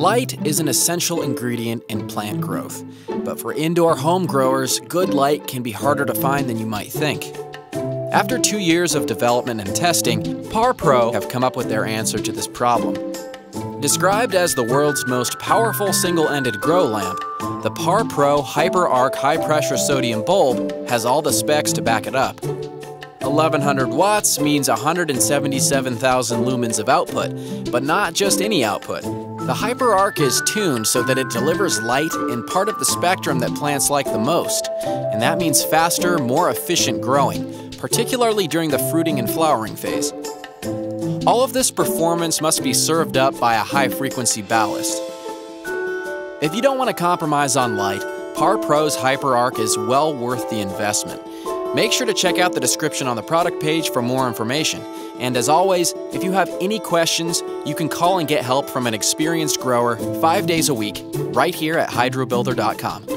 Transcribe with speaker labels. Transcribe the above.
Speaker 1: Light is an essential ingredient in plant growth, but for indoor home growers, good light can be harder to find than you might think. After two years of development and testing, Par Pro have come up with their answer to this problem. Described as the world's most powerful single-ended grow lamp, the Par Pro Hyper Arc High Pressure Sodium Bulb has all the specs to back it up. 1100 watts means 177,000 lumens of output, but not just any output. The HyperArc is tuned so that it delivers light in part of the spectrum that plants like the most, and that means faster, more efficient growing, particularly during the fruiting and flowering phase. All of this performance must be served up by a high-frequency ballast. If you don't want to compromise on light, Par Pro's HyperArc is well worth the investment. Make sure to check out the description on the product page for more information. And as always, if you have any questions, you can call and get help from an experienced grower five days a week right here at hydrobuilder.com.